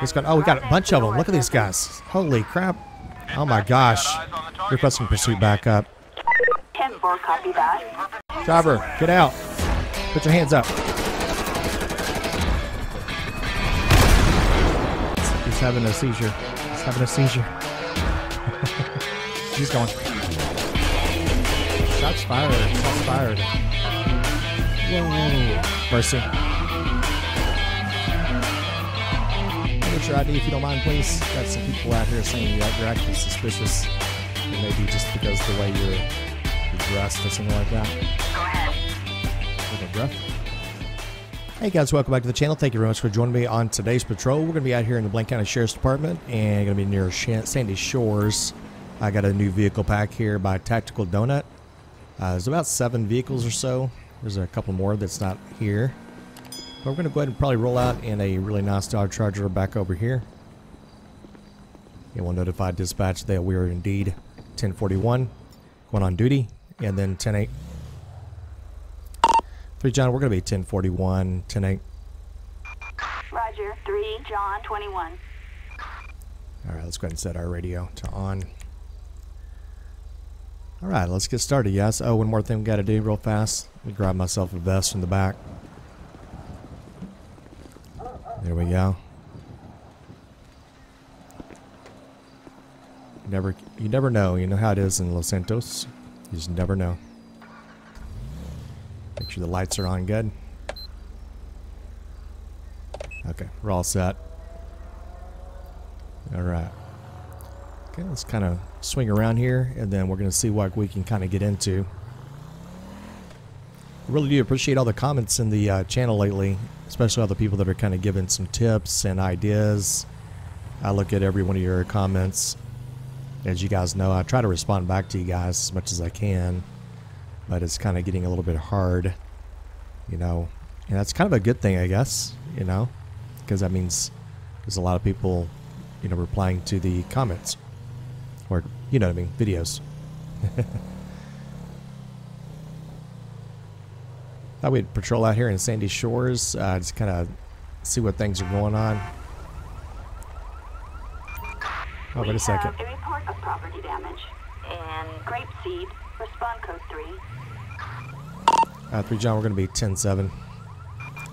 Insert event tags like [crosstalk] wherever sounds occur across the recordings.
Oh, we got a bunch of them. Look at these guys. Holy crap! Oh my gosh. Requesting pursuit back up. 10-4, copy that. Driver, get out. Put your hands up. He's having a seizure. He's having a seizure. [laughs] He's going. Shots fired. Shots fired. Whoa. Mercy. Your ID if you don't mind, please? Got some people out here saying that you're acting suspicious. It may be just because the way you're, you're dressed or something like that. Go ahead. Little breath. Hey guys, welcome back to the channel. Thank you very much for joining me on today's patrol. We're going to be out here in the Blaine County Sheriff's Department and going to be near Shan- Sandy Shores. I got a new vehicle pack here by Tactical Donut. Uh, there's about seven vehicles or so. There's a couple more that's not here. But we're going to go ahead and probably roll out in a really nice Dodge Charger back over here. And we'll notify dispatch that we are indeed 1041 going on duty. And then 108 3 John, we're going to be 1041, 108. Roger. 3, John 21. All right, let's go ahead and set our radio to on. All right, let's get started, yes. Oh, one more thing we got to do real fast. Let me grab myself a vest from the back. There we go. You never, you never know. You know how it is in Los Santos. You just never know. Make sure the lights are on good. Okay, we're all set. All right. Okay, let's kind of swing around here, and then we're going to see what we can kind of get into. Really do appreciate all the comments in the uh, channel lately, especially all the people that are kind of giving some tips and ideas. I look at every one of your comments. As you guys know, I try to respond back to you guys as much as I can, but it's kind of getting a little bit hard, you know. And that's kind of a good thing, I guess, you know, because that means there's a lot of people you know, replying to the comments. Or, you know what I mean, videos. [laughs] Thought we'd patrol out here in Sandy Shores, uh, just kind of see what things are going on. Oh, wait a second. We have a report of property damage. And grapeseed. Respond code 3. Uh, 3 John, we're going to be 10-7.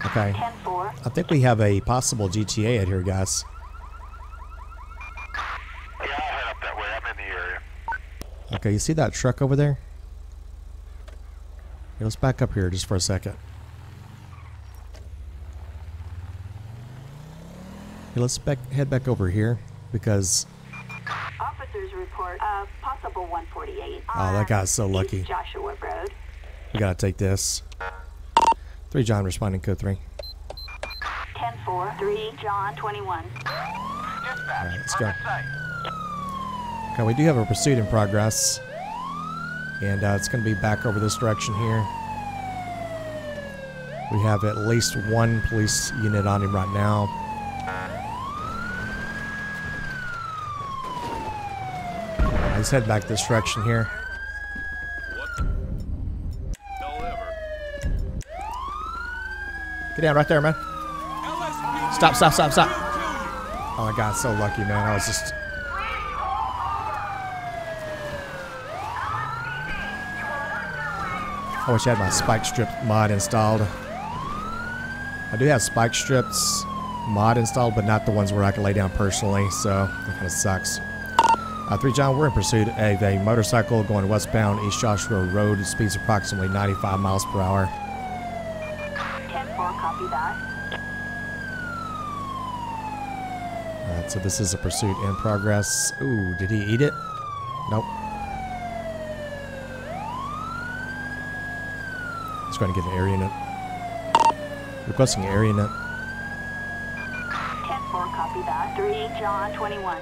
Okay. 10-4. I think we have a possible GTA out here, guys. Yeah, I'll head up that way. I'm in the area. Okay, you see that truck over there? Let's back up here just for a second. Let's back, head back over here because Officers report of possible 148. Oh, that guy's so East lucky. Joshua Road. we gotta take this. Three John responding code three. 10-4. 3, John 21. Dispatch. Alright, let's go. Okay, we do have a pursuit in progress, and uh, it's gonna be back over this direction here. We have at least one police unit on him right now. Let's head back this direction here. Get down right there, man. Stop, stop, stop, stop. Oh my god, so lucky, man. I was just. I wish I had my spike strip mod installed. I do have spike strips mod installed, but not the ones where I can lay down personally, so that kind of sucks. Uh, 3 John, we're in pursuit of a motorcycle going westbound East Joshua Road. It speeds approximately 95 miles per hour. 10-4, copy that. Alright, so this is a pursuit in progress. Ooh, did he eat it? Nope. Let's go ahead and get an area unit. Requesting an area unit. 10-4, copy that. 3, John 21.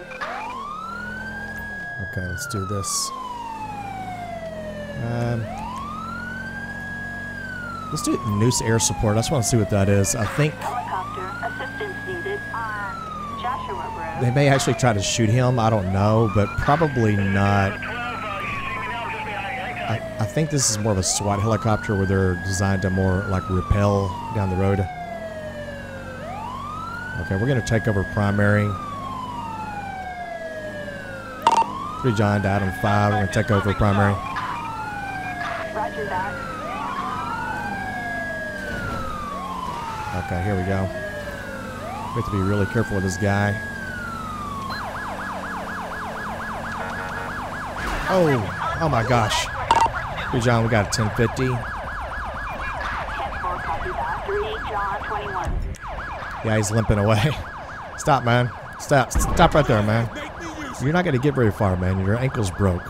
Okay, let's do this. Um, let's do Noose Air Support. I just want to see what that is. I think Helicopter assistance needed on Joshua Road. they may actually try to shoot him. I don't know, but probably not. 12, uh, you see me now? Just behind you. I, I think this is more of a SWAT helicopter where they're designed to more like repel down the road. Okay, we're gonna take over primary. Three John died on five. We're gonna take over primary. Roger that. Okay, here we go. We have to be really careful with this guy. Oh, oh my gosh. Three John, we got a 1050. 10-4, copy that. 3 John 21. Yeah, he's limping away. [laughs] Stop, man. Stop. Stop right there, man. You're not going to get very far, man. Your ankle's broke.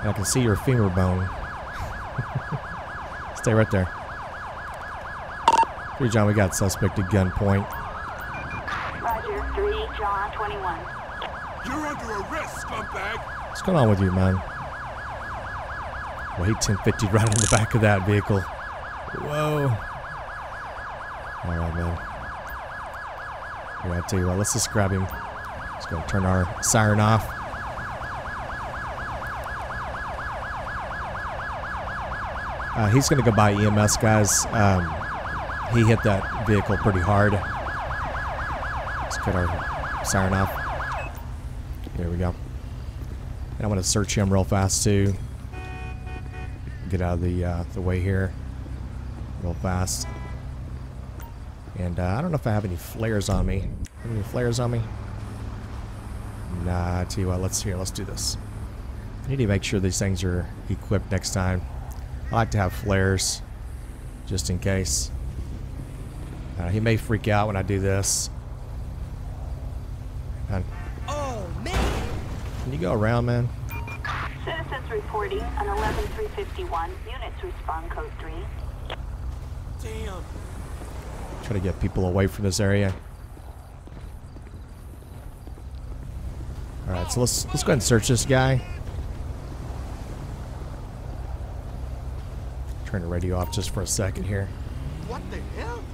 And I can see your finger bone. [laughs] Stay right there. Three John, we got suspect at gunpoint. Roger. 3 John 21. You're under arrest, scumbag! What's going on with you, man? Well, he 1050 right in the back of that vehicle. Whoa. All right, man. Yeah, I tell you what, let's just grab him. Let's go turn our siren off. Uh, he's going to go by EMS, guys. Um, he hit that vehicle pretty hard. Let's cut our siren off. There we go. And I'm going to search him real fast, too. Get out of the, uh, the way here real fast. And uh, I don't know if I have any flares on me. Any flares on me? Nah, I tell you what, let's here, let's do this. I need to make sure these things are equipped next time. I like to have flares, just in case. Uh, he may freak out when I do this. Oh, man! can you go around, man? Citizens reporting an 11351. Units respond code 3. Damn. Try to get people away from this area. All right, so let's let's go ahead and search this guy. Turn the radio off just for a second here. What the hell?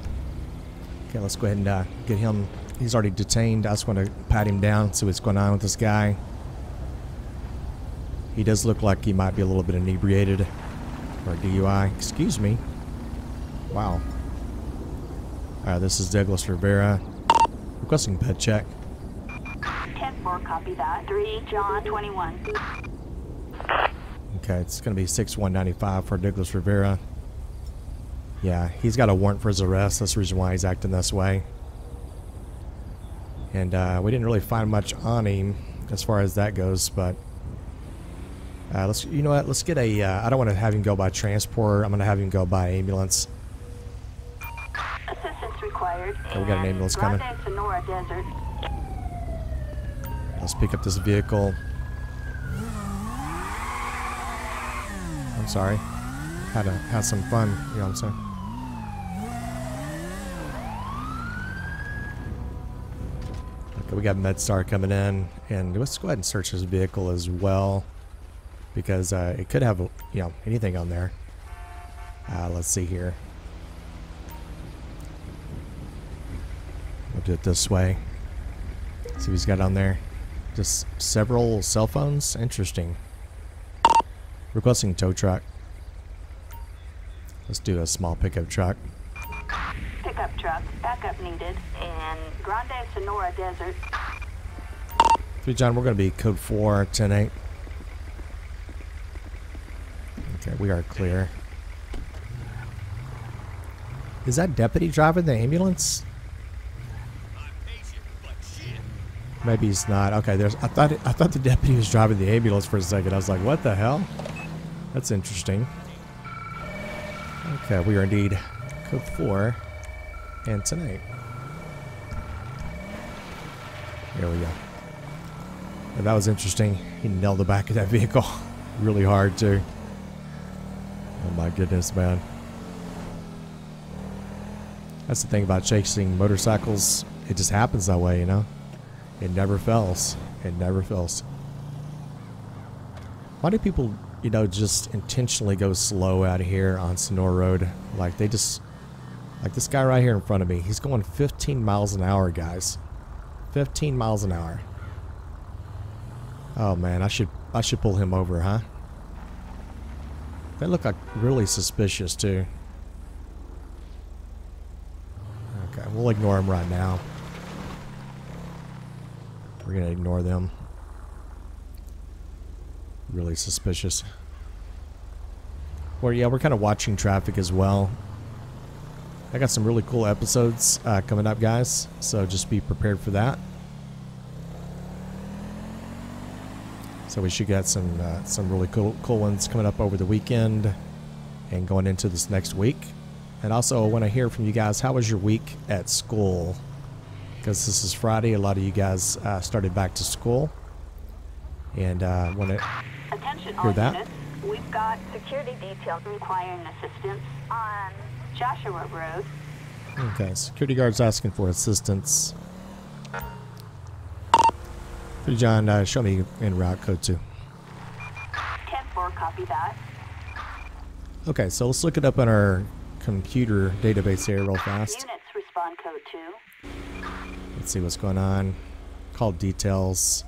Okay, let's go ahead and uh, get him. He's already detained. I just want to pat him down, see what's going on with this guy. He does look like he might be a little bit inebriated or a DUI. Excuse me. Wow. All right, this is Douglas Rivera requesting bed check. 10-4, copy that. 3 John 21. Okay, it's going to be 6195 for Douglas Rivera. Yeah, he's got a warrant for his arrest. That's the reason why he's acting this way. And uh, we didn't really find much on him as far as that goes, but uh, let's. You know what? Let's get a. Uh, I don't want to have him go by transport. I'm going to have him go by ambulance. Assistance required. Okay, we got an ambulance coming. Grand Senora Desert. Let's pick up this vehicle. I'm sorry. Had to have some fun. You know what I'm saying? Okay, we got MedStar coming in, and let's go ahead and search this vehicle as well, because uh, it could have you know anything on there. Uh, let's see here. We'll do it this way. See what he's got on there. Just several cell phones. Interesting. Requesting tow truck. Let's do a small pickup truck. Pickup truck. Backup needed. In Grand Senora Desert. Three John, we're going to be code 4, 10 8. Okay, we are clear. Is that deputy driving the ambulance? Maybe he's not. Okay, there's. I thought. I thought the deputy was driving the ambulance for a second. I was like, "What the hell?" That's interesting. Okay, we are indeed code four, and tonight. Here we go. And that was interesting. He nailed the back of that vehicle [laughs] really hard too. Oh my goodness, man. That's the thing about chasing motorcycles. It just happens that way, you know. It never fails. It never fails. Why do people, you know, just intentionally go slow out here on Senora Road? Like they just, like this guy right here in front of me. He's going 15 miles an hour, guys. 15 miles an hour. Oh man, I should, I should pull him over, huh? They look like really suspicious too. Okay, we'll ignore them right now. We're gonna ignore them. Really suspicious. Well, yeah, we're kind of watching traffic as well. I got some really cool episodes uh, coming up, guys. So just be prepared for that. So we should get some uh, some really cool cool ones coming up over the weekend and going into this next week. And also, I want to hear from you guys. How was your week at school? Because this is Friday, a lot of you guys uh, started back to school, and uh, want to Hear that? units. We've got security details requiring assistance on Joshua Road. Okay, security guards asking for assistance. John, uh, show me in route code two. 10-4, copy that. Okay, so let's look it up on our computer database here real fast. Units respond code 2. Let's see what's going on. Call details.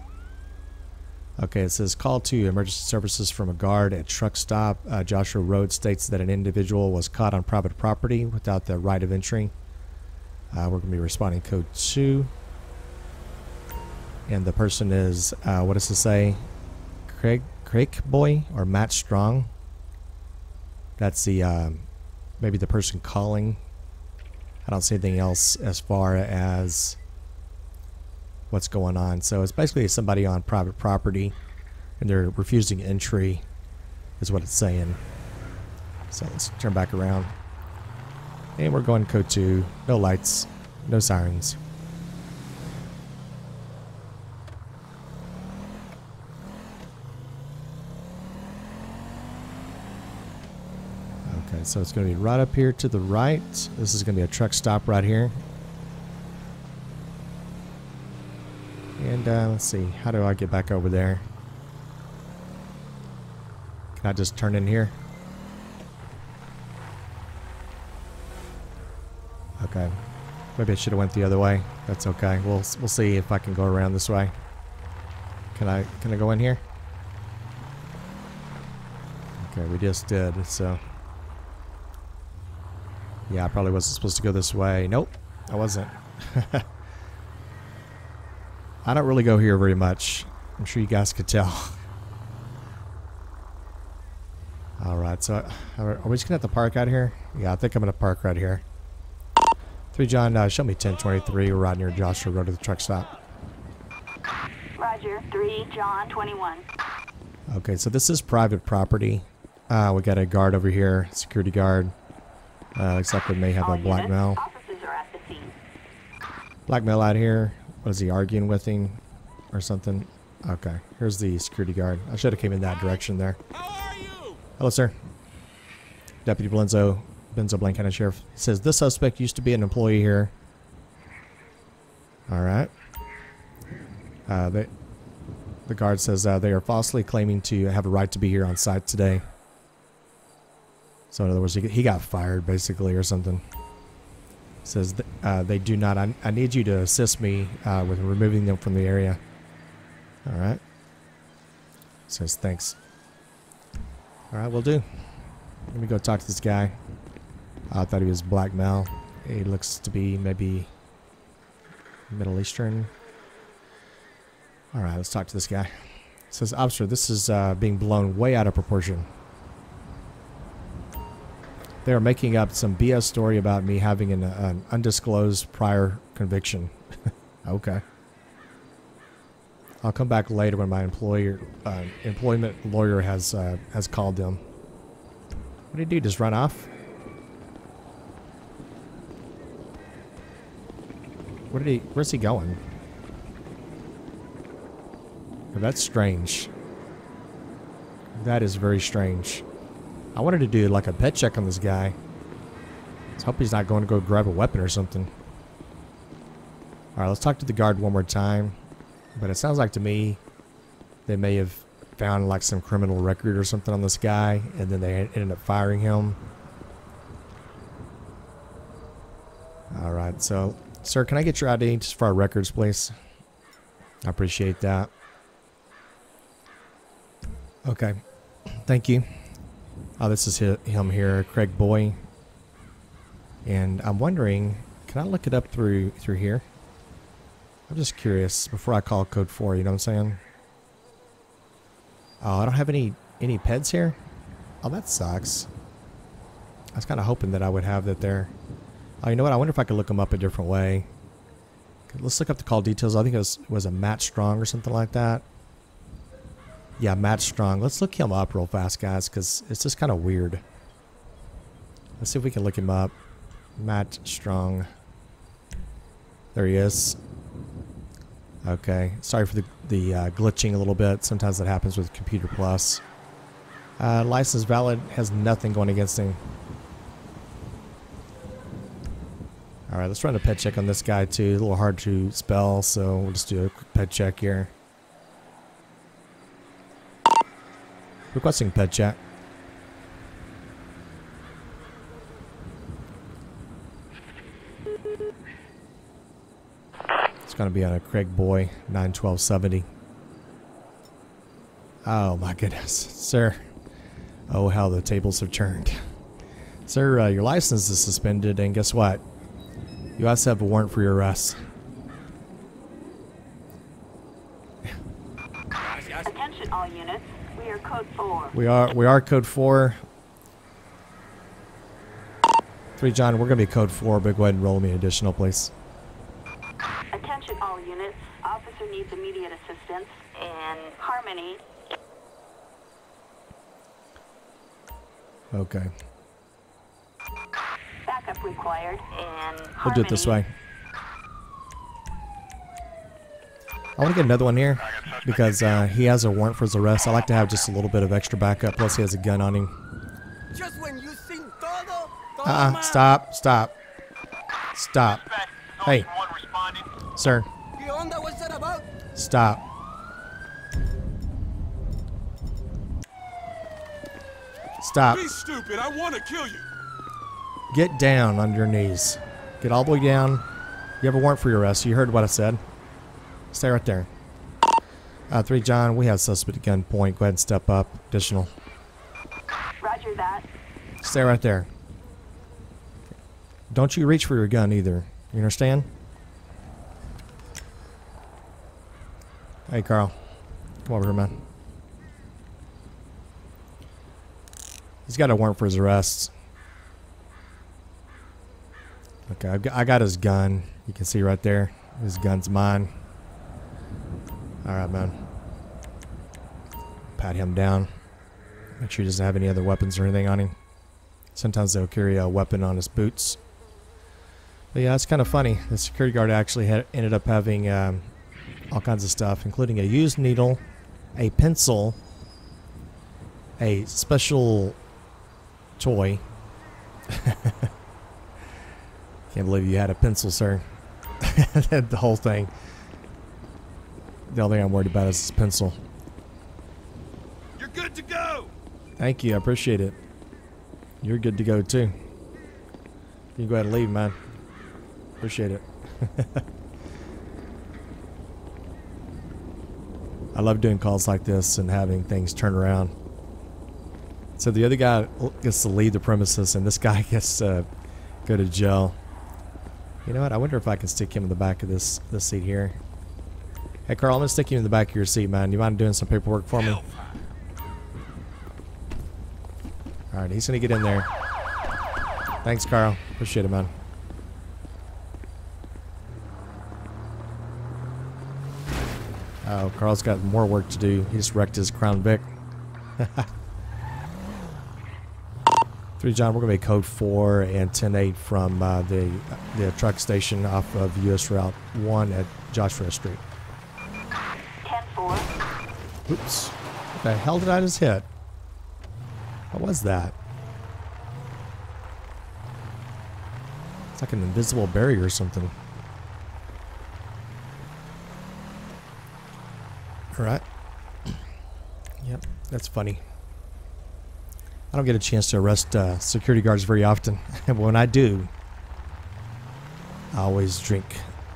Okay, it says call to emergency services from a guard at truck stop. Uh, Joshua Road states that an individual was caught on private property without the right of entry. Uh, we're going to be responding code 2. And the person is, uh, what does it say? Craig, Craig Boy or Matt Strong? That's the, um, maybe the person calling. I don't see anything else as far as what's going on. So it's basically somebody on private property and they're refusing entry, is what it's saying. So let's turn back around. And we're going code 2. No lights, no sirens. Okay, so it's going to be right up here to the right. This is going to be a truck stop right here. And uh, let's see, how do I get back over there? Can I just turn in here? Okay, maybe I should have went the other way. That's okay. We'll we'll see if I can go around this way. Can I can I go in here? Okay, we just did. So yeah, I probably wasn't supposed to go this way. Nope, I wasn't. [laughs] I don't really go here very much. I'm sure you guys could tell. [laughs] All right, so are we just gonna have to park out here? Yeah, I think I'm gonna park right here. Three John, uh, show me 1023. We're right near Joshua Road to the truck stop. Roger. 3, John 21. Okay, so this is private property. Uh, we got a guard over here, security guard. Uh, looks like we may have All a black male. are at the scene. Black male out here. What is he arguing with him or something? Okay, here's the security guard. I should have came in that direction there. How are you? Hello, sir. Deputy Blenzo, Benzo Blaine County Sheriff says this suspect used to be an employee here. All right. Uh, they, the guard says uh, they are falsely claiming to have a right to be here on site today. So in other words, he, got fired basically or something. Says uh, they do not. I, I need you to assist me uh, with removing them from the area. All right. Says thanks. All right, we'll do. Let me go talk to this guy. I thought he was black male. He looks to be maybe Middle Eastern. All right, let's talk to this guy. says, officer, this is uh, being blown way out of proportion. They are making up some BS story about me having an, an undisclosed prior conviction. [laughs] okay. I'll come back later when my employer uh, employment lawyer has uh, has called them. What did he do? Just run off? Where did he? Where's he going? That's strange. That is very strange. I wanted to do like a ped check on this guy. Let's hope he's not going to go grab a weapon or something. All right, let's talk to the guard one more time. But it sounds like to me they may have found like some criminal record or something on this guy, and then they ended up firing him. All right, so sir, can I get your ID just for our records, please? I appreciate that. Okay, thank you. Oh, this is him here, Craig Boy. And I'm wondering Can I look it up through through here? I'm just curious before I call code four. You know what I'm saying? Oh, I don't have any any peds here. Oh, that sucks. I was kind of hoping that I would have that there. Oh, you know what? I wonder if I could look them up a different way. Let's look up the call details. I think it was, was a Matt Strong or something like that. Yeah, Matt Strong. Let's look him up real fast, guys, because it's just kind of weird. Let's see if we can look him up. Matt Strong. There he is. Okay. Sorry for the, the uh, glitching a little bit. Sometimes that happens with Computer Plus. Uh, license valid has nothing going against him. All right, let's run a ped check on this guy too. A little hard to spell, so we'll just do a quick ped check here. Requesting ped check. It's going to be on a Craig Boy 91270. Oh my goodness, sir. Oh, how the tables have turned. Sir, uh, your license is suspended, and guess what? You also have a warrant for your arrest. Attention all units. We are code 4. We are we are code four. Three John, we're gonna be code four, but go ahead and roll me an additional, please. Attention all units. Officer needs immediate assistance in Harmony. Okay. Backup required in We'll do it this way. I want to get another one here because uh, he has a warrant for his arrest. I like to have just a little bit of extra backup. Plus, he has a gun on him. Just when you sing todo, todo Uh-uh. Stop. Stop. Stop. Hey. Sir, ¿Qué onda? What's that about? stop. Stop. Be stupid. I want to kill you. Get down on your knees. Get all the way down. You have a warrant for your arrest. You heard what I said. Stay right there. Uh, three, John. We have suspect at gunpoint. Go ahead and step up. Additional. Roger that. Stay right there. Don't you reach for your gun either. You understand? Hey, Carl. Come over here, man. He's got a warrant for his arrest. Okay, I've got, I got his gun. You can see right there. His gun's mine. All right, man. Pat him down. Make sure he doesn't have any other weapons or anything on him. Sometimes they'll carry a weapon on his boots. But yeah, it's kind of funny. The security guard actually had, ended up having um, all kinds of stuff, including a used needle, a pencil, a special toy. [laughs] Can't believe you had a pencil, sir. [laughs] the whole thing. The only thing I'm worried about is this pencil. You're good to go. Thank you. I appreciate it. You're good to go too. You can go ahead and leave, man. Appreciate it. [laughs] I love doing calls like this and having things turn around. So the other guy gets to leave the premises, and this [laughs] guy gets to go to jail. You know what? I wonder if I can stick him in the back of this this seat here. Hey, Carl, I'm gonna stick you in the back of your seat, man. You mind doing some paperwork for me? All right, he's gonna get in there. Thanks, Carl. Appreciate it, man. Oh, Carl's got more work to do. He just wrecked his Crown Vic. [laughs] Three, John. We're gonna be code four and 10-8 from uh, the the truck station off of U.S. Route One at Joshua Street. 10-4. Oops. What the hell did I just hit? What was that? It's like an invisible barrier or something. Alright. [clears throat] Yep, that's funny. I don't get a chance to arrest uh, security guards very often. [laughs] but when I do, I always drink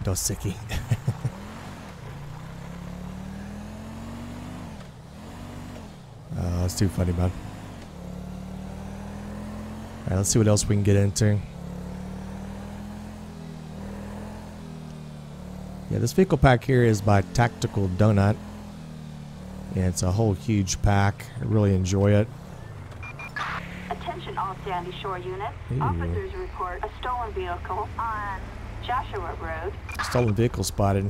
Dos [laughs] Equis. Uh, that's too funny, man. Alright, let's see what else we can get into. Yeah, this vehicle pack here is by Tactical Donut. And it's a whole huge pack. I really enjoy it. Attention all Sandy Shore units. Ooh. Officers report a stolen vehicle on Joshua Road. Stolen vehicle spotted.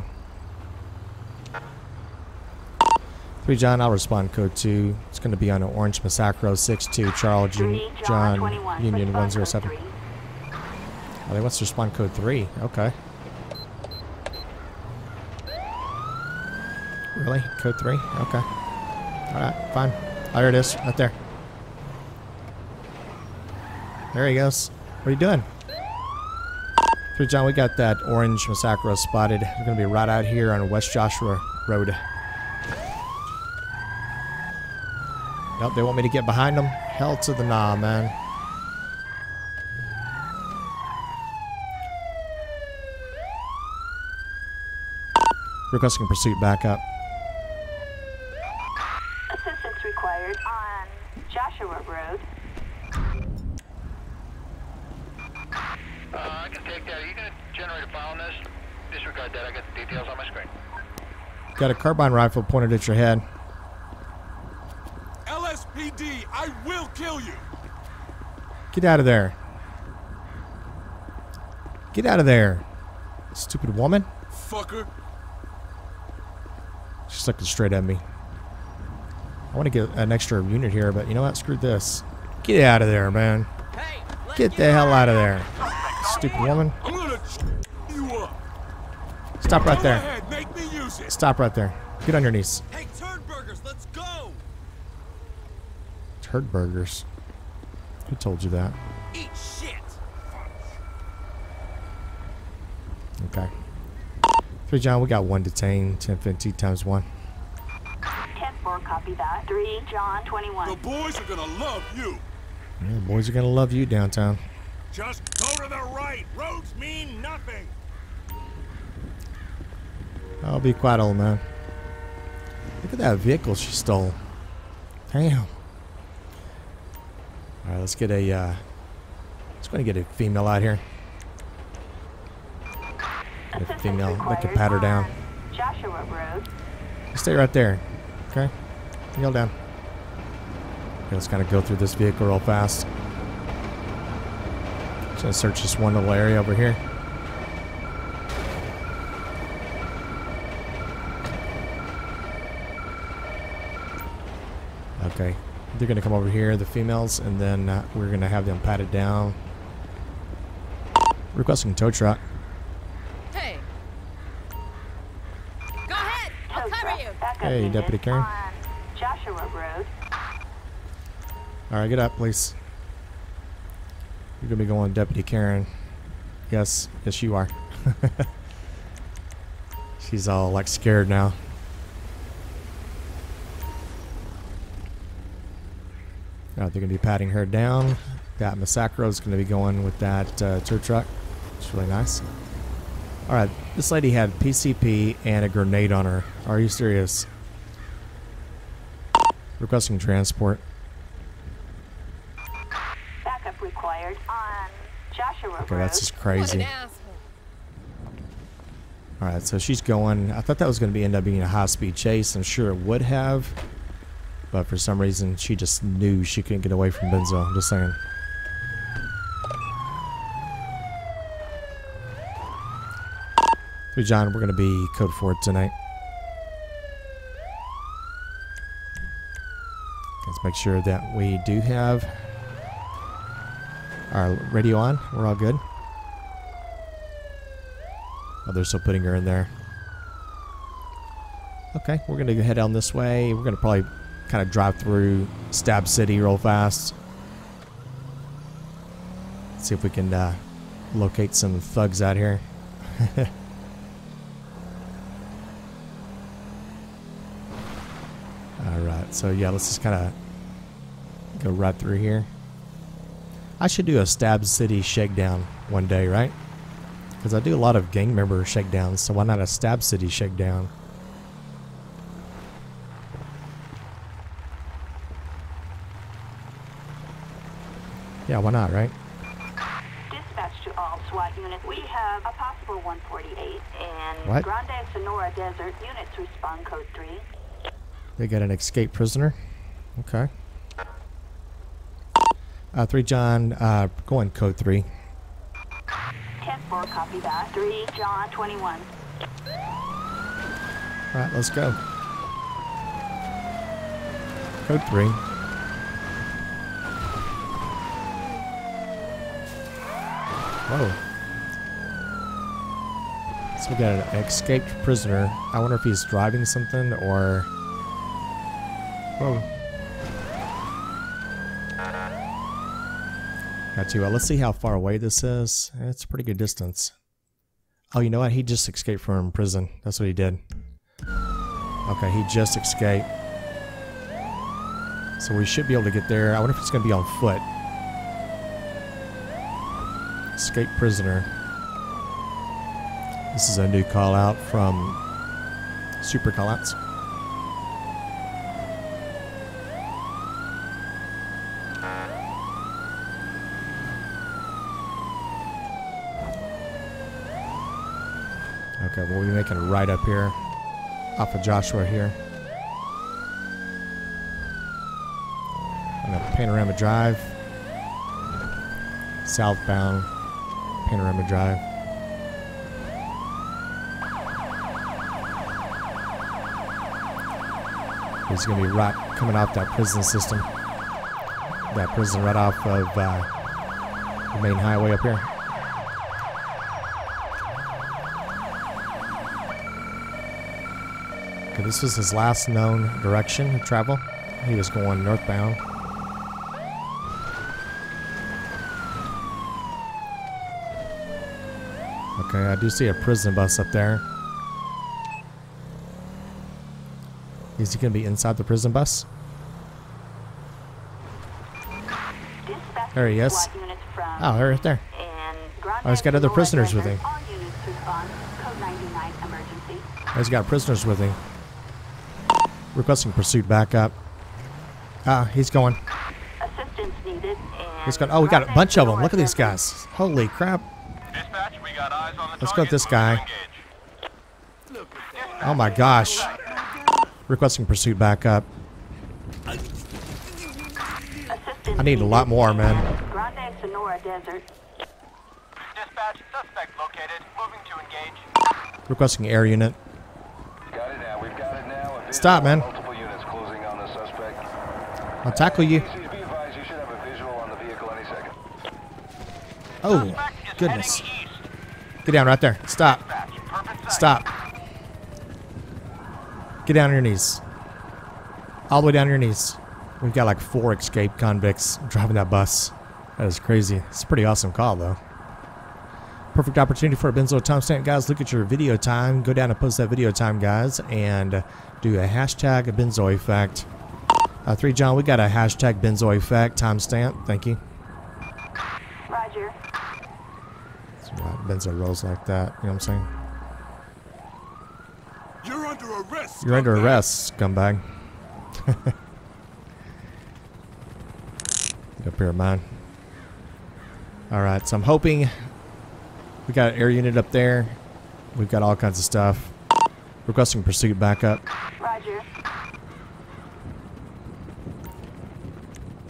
3 John, I'll respond code 2. It's going to be on an Orange Massacro 62 Charles 3 John 21. Union 107. three. Oh, they wants to respond code 3. Okay. Really? Code 3? Okay. Alright, fine. Oh, there it is. Right there. There he goes. What are you doing? 3 John, we got that orange Massacro spotted. We're going to be right out here on West Joshua Road. Nope, they want me to get behind them? Hell to the nah, man. Requesting pursuit backup. Assistance required on Joshua Road. Uh, I can take that. Are you going to generate a file on this? Disregard that. I got the details on my screen. Got a carbine rifle pointed at your head. LSPD, I will kill you. Get out of there. Get out of there. Stupid woman. Fucker. She's looking straight at me. I want to get an extra unit here, but you know what? Screw this. Get out of there, man. Hey, Get the hell out of there. Stupid woman. I'm gonna you up. Stop right there. ahead, make me use it. Stop right there. Get on your knees. Hey, turd burgers, let's go. Turd burgers. Who told you that? Eat shit. Okay. Three John, we got one detained. 1050 times one. 10-4, copy that. 3 John 21. The boys are gonna love you. Yeah, the boys are gonna love you downtown. Just go to the right. Roads mean nothing. I'll be quiet, old man. Look at that vehicle she stole. Damn. All right, let's get a. Uh, let's go and get a female out here. Get a female. They can pat her down. Joshua Road. Stay right there. Okay. Kneel down. Okay, let's kind of go through this vehicle real fast. Just gonna search this one little area over here. Okay. They're gonna come over here, the females, and then uh, we're gonna have them patted down. Requesting tow truck. Hey. Go ahead. I'll Tow cover truck. you. Hey, Deputy Karen. Joshua Road. All right, get up, please. You're gonna be going Deputy Karen. Yes, yes, you are. [laughs] She's all like scared now. All right, they're gonna be patting her down. That Massacro's gonna be going with that uh, tow truck. It's really nice. All right, this lady had PCP and a grenade on her. Are you serious? Requesting transport. Backup required on Joshua Okay, that's just crazy. All right, so she's going. I thought that was going to be end up being a high speed chase. I'm sure it would have, but for some reason she just knew she couldn't get away from Benzo. I'm just saying. Hey, John, we're going to be code four tonight. Let's make sure that we do have our radio on. We're all good. Oh, they're still putting her in there. Okay, we're gonna head down this way. We're gonna probably kind of drive through Stab City real fast. See if we can uh, locate some thugs out here. [laughs] All right, so yeah, let's just kind of go right through here. I should do a Stab City shakedown one day, right? Because I do a lot of gang member shakedowns, so why not a Stab City shakedown? Yeah, why not, right? Dispatch to all SWAT units. We have a possible 148 in What? Grand Senora Desert. Units respond code 3. They got an escaped prisoner. Okay. Uh, three John, uh, going code three. 10 4, copy that. 3 John 21. All right, let's go. Code three. Whoa. So we got an escaped prisoner. I wonder if he's driving something or. Whoa. Got you. Uh, let's see how far away this is. It's a pretty good distance. Oh, you know what? He just escaped from prison. That's what he did. Okay, he just escaped. So we should be able to get there. I wonder if it's going to be on foot. Escape prisoner. This is a new call out from Super Callouts. Okay, we'll be making a right up here off of Joshua here. On a Panorama Drive. Southbound Panorama Drive. He's going to be right coming off that prison system. That prison right off of uh, the main highway up here. Okay, this was his last known direction of travel. He was going northbound. Okay, I do see a prison bus up there. Is he going to be inside the prison bus? There he is. Oh, right there. Oh, he's got other prisoners with him. All units respond code 99 emergency. He's got prisoners with him. Requesting pursuit backup. Ah, he's going. Assistance needed. And He's going. Oh, we got a bunch of them. Look at these guys. Holy crap. Dispatch, we got eyes on the Let's go with this guy. Oh my gosh. Requesting pursuit backup. Assistance I need a lot more, man. Grand Senora Desert. Dispatch, suspect located. Moving to engage. Requesting air unit. Got it now. We've got it now. Stop, man. I'll tackle you. Oh, goodness. Get down right there. Stop. Stop. Get down on your knees. All the way down on your knees. We've got like four escaped convicts driving that bus. That is crazy. It's a pretty awesome call, though. Perfect opportunity for a Benzo timestamp, guys. Look at your video time. Go down and post that video time, guys, and do a hashtag Benzo effect. Uh, three John, we got a hashtag Benzo effect timestamp. Thank you. Roger. So, uh, Benzo like that. You know what I'm saying? You're under arrest. You're under scumbag. arrest, scumbag. Get up here, man. All right, so I'm hoping we got an air unit up there. We've got all kinds of stuff. Requesting pursuit backup. Roger.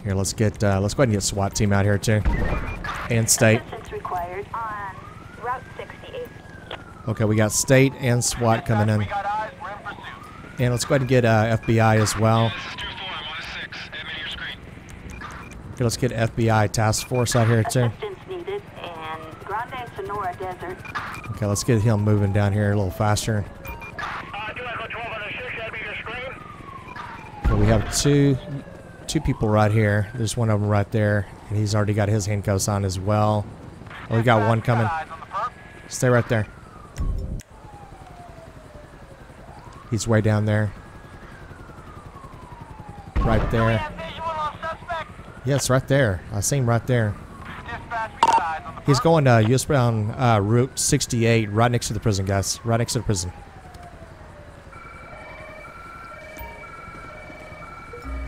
Here, let's get uh, let's go ahead and get SWAT team out here too, and state. Assistance required on Route 68. Okay, we got state and SWAT coming in, We got eyes. We're in pursuit. and let's go ahead and get uh, FBI as well. This is 2-4, I'm on a 6. Admit your screen. Okay, let's get FBI task force out here too. Assistance needed in Grand Senora Desert. Okay, let's get him moving down here a little faster. Uh, do Echo 12 on a 6, admit your screen. Okay, we have two two people right here. There's one of them right there, and he's already got his handcuffs on as well. Oh, we got one coming. eyes on the perp. Stay right there. He's way down there. Right there. have visual on suspect. Yes, right there. I see him right there. Dispatch, we got eyes on the He's going uh, US bound uh, Route 68, right next to the prison, guys. Right next to the prison.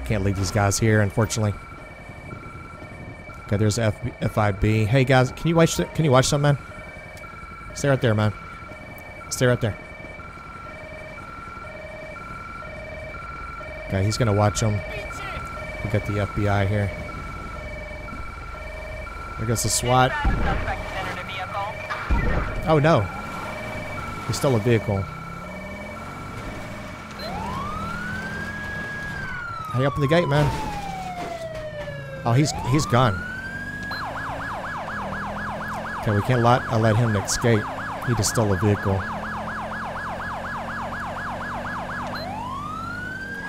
Can't leave these guys here, unfortunately. Okay, there's F FIB. Hey guys, can you watch? Can you watch something, man? Stay right there, man. Stay right there. Okay, he's gonna watch them. We got the FBI here. There goes the SWAT. Oh no. He stole a vehicle. Hey, open the gate, man. Oh, he's he's gone. Okay, we can't let uh, let him escape. He just stole a vehicle.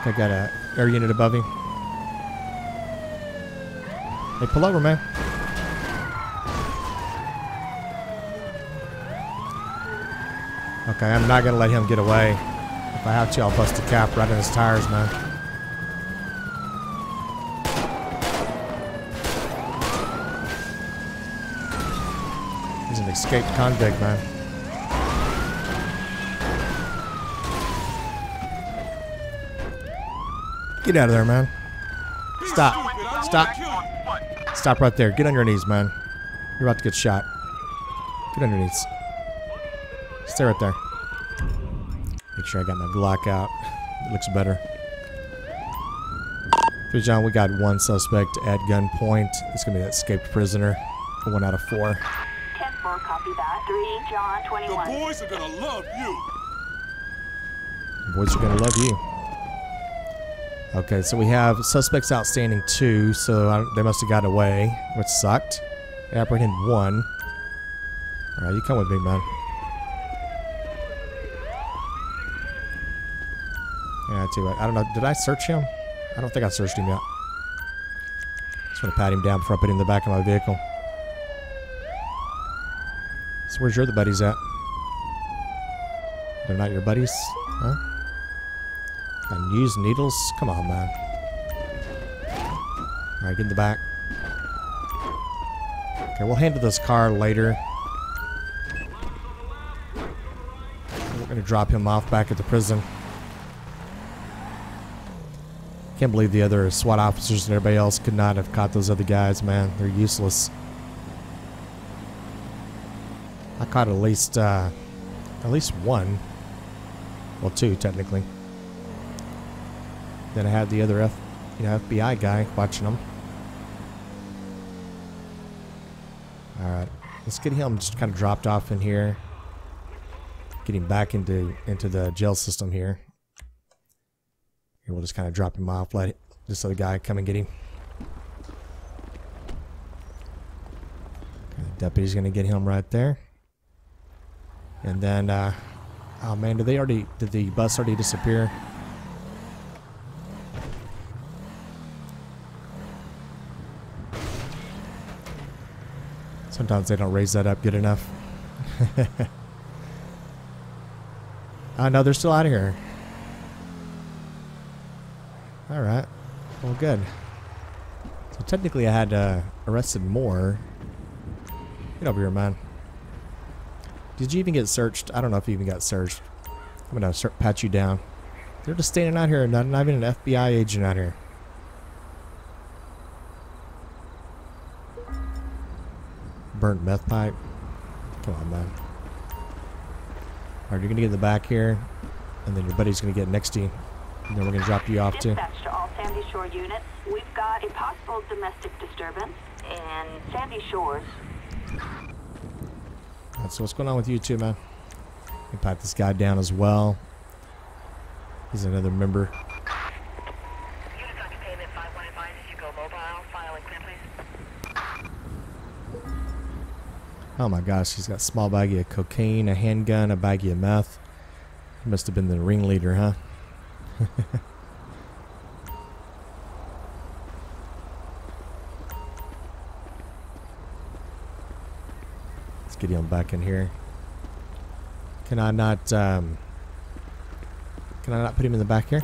Okay, got a air unit above him. Hey, pull over, man. Okay, I'm not gonna let him get away. If I have to, I'll bust a cap right in his tires, man. He's an escaped convict, man. Get out of there, man. Stop. Stop. Stop right there. Get on your knees, man. You're about to get shot. Get on your knees. Stay right there. Make sure I got my Glock out. It looks better. Three John, we got one suspect at gunpoint. It's gonna be that escaped prisoner. One out of four. 10-4, copy that. 3, John, twenty-one. The 21. boys are gonna love you. The Boys are gonna love you. Okay, so we have suspects outstanding two, so I, they must have got away, which sucked. Apprehend one. All right, you come with me, man. Yeah, I tell. I don't know. Did I search him? I don't think I searched him yet. Just want to pat him down before I put him in the back of my vehicle. So where's your other buddies at? They're not your buddies, huh? And use needles? Come on, man. Alright, get in the back. Okay, we'll handle this car later. We're gonna drop him off back at the prison. Can't believe the other SWAT officers and everybody else could not have caught those other guys, man. They're useless. I caught at least, uh, at least one. Well, two, technically. Then I had the other F, you know, FBI guy watching them. Alright, let's get him just kind of dropped off in here. Getting back into, into the jail system here. Here, we'll just kind of drop him off, let this other guy come and get him. The deputy's gonna get him right there. And then, uh, oh man, did they already, did the bus already disappear? Sometimes they don't raise that up good enough. oh [laughs] no, they're still out of here. Alright. Well, good. So technically I had uh, arrested more. Get over here, man. Did you even get searched? I don't know if you even got searched. I'm gonna start, pat you down. They're just standing out here, not, not even an FBI agent out here. Burnt meth pipe. Come on, man. Alright, you're gonna get in the back here, and then your buddy's gonna get next to you. And then we're gonna drop you off too. Dispatch to all Sandy Shore units. We've got a possible domestic disturbance in Sandy Shores. Alright, so what's going on with you two, man? We pat this guy down as well. He's another member. Oh my gosh, he's got a small baggie of cocaine, a handgun, a baggie of meth. He must have been the ringleader, huh? [laughs] Let's get him back in here. Can I not, um, can I not put him in the back here?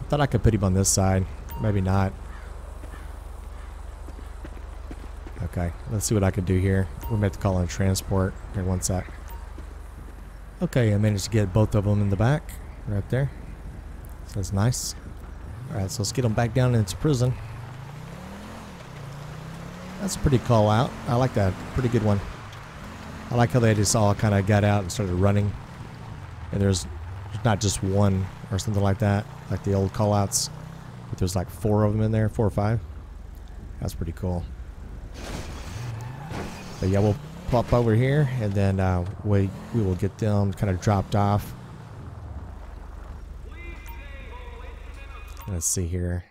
I thought I could put him on this side. Maybe not. Okay, let's see what I can do here. We're going to call on transport. Okay, one sec. Okay, I managed to get both of them in the back. Right there. So that's nice. Alright, so let's get them back down into prison. That's a pretty call out. I like that. Pretty good one. I like how they just all kind of got out and started running. And there's not just one or something like that, like the old call outs. But there's like four of them in there, four or five. That's pretty cool. But yeah, we'll pop over here and then uh, we, we will get them kind of dropped off. Let's see here.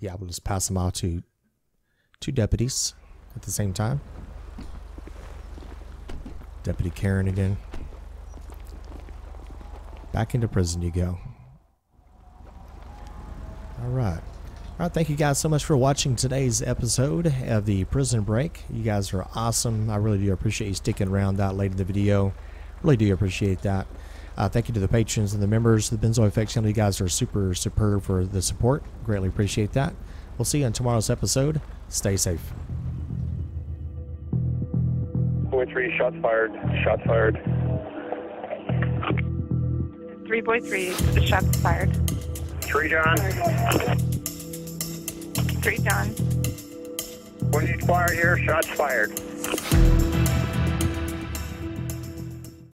Yeah, we'll just pass them out to two deputies at the same time. Deputy Karen again. Back into prison you go. All right. All right, thank you guys so much for watching today's episode of the Prison Break. You guys are awesome. I really do appreciate you sticking around that late in the video. Really do appreciate that. Uh, thank you to the patrons and the members of the Benzo Effect channel. You guys are super superb for the support. Greatly appreciate that. We'll see you on tomorrow's episode. Stay safe. Boy three, shots fired. Shots fired. Three boy three, shots fired. Three John. Three John. When you fire here, shots fired.